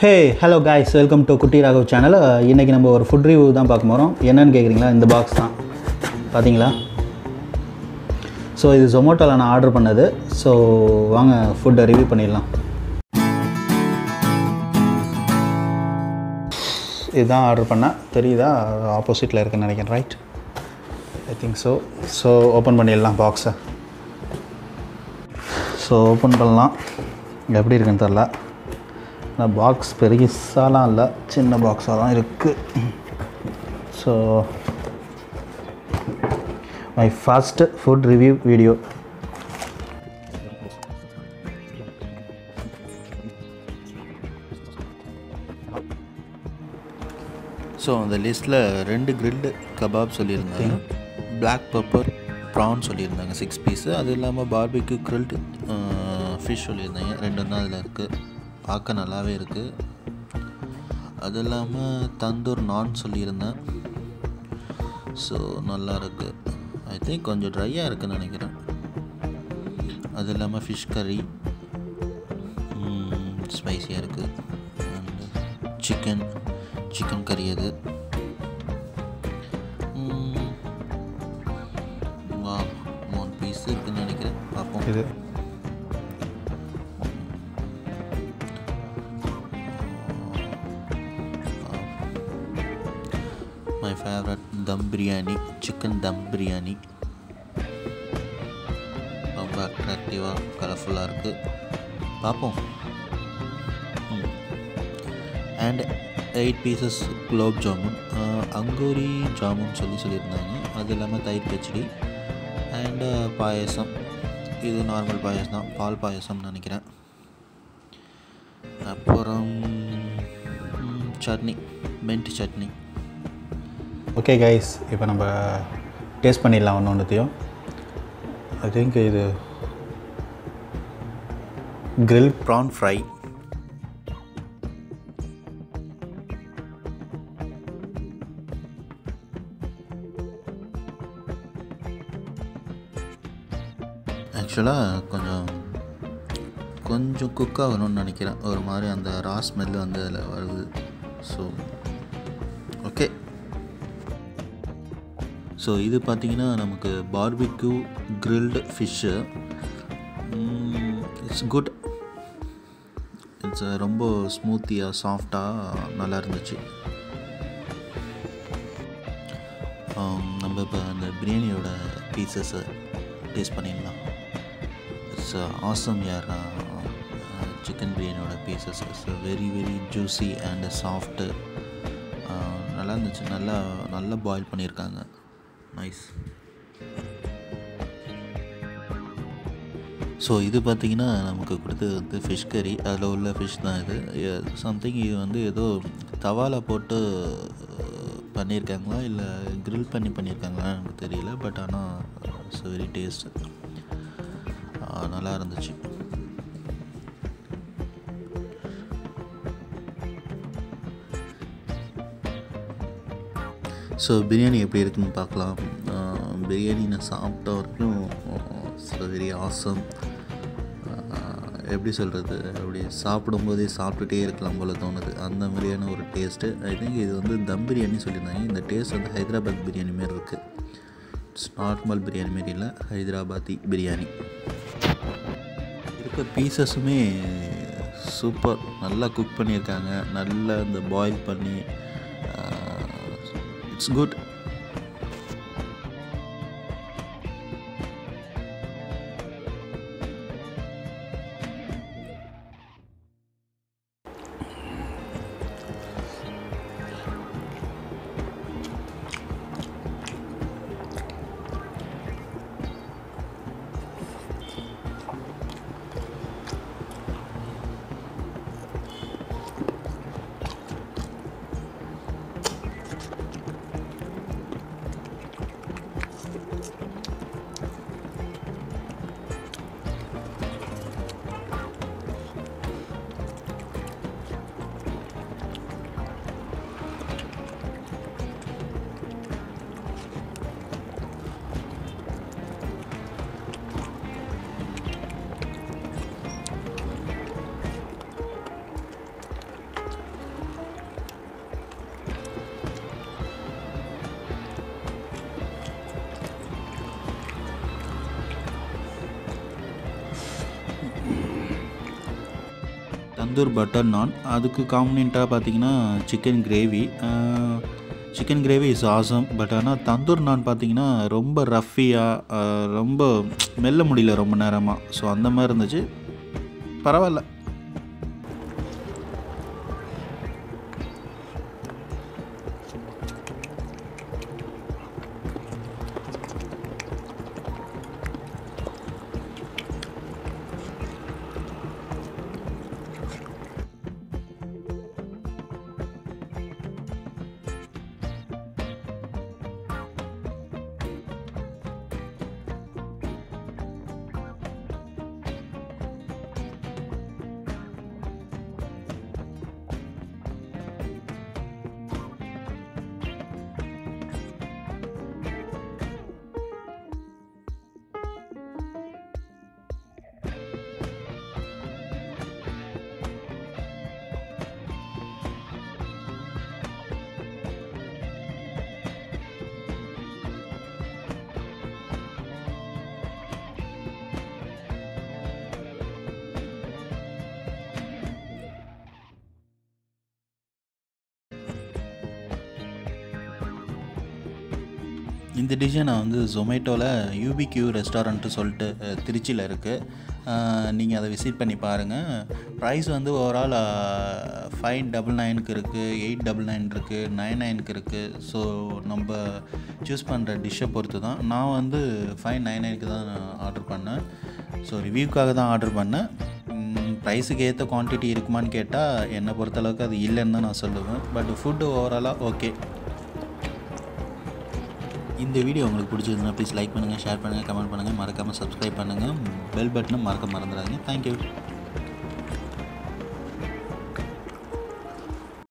Hey hello guys welcome to Kutti Raghav channel இன்றைக்கி நம்ம ஒரு ஃபுட் ரிவ்யூ தான் பார்க்க போகிறோம் என்னென்னு கேட்குறீங்களா இந்த பாக்ஸ் தான். பார்த்தீங்களா ஸோ இது ஜொமோட்டோவில் நான் ஆர்டர் பண்ணது. ஸோ வாங்க ஃபுட்டை ரிவ்யூ பண்ணிடலாம். இதுதான் ஆர்டர் பண்ணேன். தெரியுதா? ஆப்போசிட்டில் இருக்குன்னு நினைக்கிறேன் right I think so so open பண்ணிடலாம் பாக்ஸை ஸோ ஓப்பன் பண்ணலாம். எப்படி இருக்குன்னு தெரில. ஆனால் பாக்ஸ் பெருசாலாம் இல்லை சின்ன பாக்ஸாக தான் இருக்குது so my first food review video so அந்த லிஸ்ட்டில் ரெண்டு கிரில்டு கபாப் சொல்லியிருந்தாங்க. பிளாக் பெப்பர் ப்ரான் சொல்லியிருந்தாங்க சிக்ஸ் பீஸு அது இல்லாமல் பார்பிக்யூ கிரில்டு ஃபிஷ் சொல்லியிருந்தாங்க. ரெண்டும் தான் அதில் இருக்குது பார்க்க நல்லாவே இருக்குது அது இல்லாமல் தந்தூர் நான் சொல்லியிருந்தேன். ஸோ நல்லா இருக்குது ஐ திங்க் கொஞ்சம் ட்ரையாக இருக்குன்னு நினைக்கிறேன். அது இல்லாமல் ஃபிஷ் கறி ஸ்பைஸியாக இருக்குது அண்ட் சிக்கன் சிக்கன் கறி அது. வா மூணு பீஸ் இருக்குன்னு நினைக்கிறேன். பார்ப்போம். ஃபேவரட் தம் பிரியாணி சிக்கன் தம் பிரியாணி ரொம்ப அட்ராக்டிவாக கலர்ஃபுல்லாக இருக்குது பார்ப்போம் and eight pieces gulab jamun angoori jamun சொல்லி சொல்லியிருந்தாங்க. அது இல்லாமல் தயிர் பச்சடி. அண்டு பாயசம். இது நார்மல் பாயசம் தான். பால் பாயசம்னு நினைக்கிறேன். அப்புறம் chutney. Mint chutney. Okay guys இப்போ நம்ம டேஸ்ட் பண்ணிடலாம் ஒன்று ஒன்றுத்தையும். ஐ திங்க் இது கிரில் ப்ரான் ஃப்ரை ஆக்சுவலாக கொஞ்சம் கொஞ்சம் குக் ஆகணும்னு நினைக்கிறேன். ஒரு மாதிரி அந்த ரா ஸ்மெல்லு வந்து அதில் வருது. ஸோ ஸோ இது பார்த்தீங்கன்னா நமக்கு barbecue grilled fish it's good it's ரொம்ப ஸ்மூத்தியாக சாஃப்டாக நல்லா இருந்துச்சு. Um, நம்ம இப்போ அந்த பிரியாணியோட பீசஸை டேஸ்ட் பண்ணிடலாம். இட்ஸ் ஆசம் யார் சிக்கன் பிரியாணியோட pieces it's very very juicy and soft நல்லா இருந்துச்சு. நல்லா நல்லா பாயில் பண்ணியிருக்காங்க. நைஸ் ஸோ இது பார்த்தீங்கன்னா நமக்கு கொடுத்தது வந்து ஃபிஷ் கறி அதில் உள்ள ஃபிஷ் தான் இது. சம்திங் இது வந்து ஏதோ தவால போட்டு பண்ணியிருக்காங்களா இல்லை க்ரில் பண்ணி பண்ணியிருக்காங்களா எனக்கு தெரியல. பட் ஆனால் இட்ஸ் வெரி டேஸ்ட் நல்லா இருந்துச்சு. ஸோ பிரியாணி எப்படி இருக்குன்னு பார்க்கலாம். பிரியாணி நான் சாப்பிட்ட வரைக்கும் வெரி ஆசம். எப்படி சொல்கிறது அப்படி சாப்பிடும்போதே சாப்பிட்டுட்டே இருக்கலாம் போல் தோணுது. அந்த மாதிரியான ஒரு டேஸ்ட்டு ஐ திங்க் இது வந்து தம் பிரியாணி சொல்லியிருந்தாங்க. இந்த டேஸ்ட் வந்து ஹைதராபாத் பிரியாணி மாரி இருக்குது இட்ஸ் நார்மல் பிரியாணி மாரி இல்லை. ஹைதராபாத்தி பிரியாணி. இருக்க பீசஸுமே சூப்பர் நல்லா குக் பண்ணியிருக்காங்க. நல்லா இந்த பாயில் பண்ணி இட்ஸ் குட் தந்தூர் பட்டர் நான் அதுக்கு காம்பினெண்ட்டாக பார்த்தீங்கன்னா chicken gravy chicken gravy is awesome but ஆனால் தந்தூர் நான் பார்த்தீங்கன்னா ரொம்ப ரஃபியாக ரொம்ப மெல்ல முடியல ரொம்ப நேரமாக ஸோ அந்த மாதிரி இருந்துச்சு. பரவாயில்ல. இந்த டிஷ்ஷை நான் வந்து ஜொமேட்டோவில் யூபிக்யூ ரெஸ்டாரண்ட்டு சொல்லிட்டு திருச்சியில் இருக்குது நீங்கள் அதை விசிட் பண்ணி பாருங்கள் ப்ரைஸ் வந்து ஓவரால் ஃபைவ் டபுள் நைனுக்கு இருக்குது எயிட் டபுள் நைன் இருக்குது நைன் நைனுக்கு இருக்குது ஸோ நம்ம சூஸ் பண்ணுற டிஷ்ஷை பொறுத்து தான் நான் வந்து ஃபைவ் நைன் நைனுக்கு தான் ஆர்டர் பண்ணேன். ஸோ ரிவ்யூக்காக தான் ஆர்டர் பண்ணேன். ப்ரைஸுக்கு ஏற்ற குவான்டிட்டி இருக்குமான்னு கேட்டால் என்னை பொறுத்தளவுக்கு அது இல்லைன்னு தான் நான் சொல்லுவேன். பட் ஃபுட்டு ஓவராலாக ஓகே இந்த வீடியோ உங்களுக்கு பிடிச்சிருந்தா ப்ளீஸ் லைக் பண்ணுங்கள் ஷேர் பண்ணுங்கள் கமெண்ட் பண்ணுங்கள் மறக்காமல் சப்ஸ்கிரைப் பண்ணுங்கள் பெல் பட்டனை மறக்க மறந்துடாதீங்க. தேங்க்யூ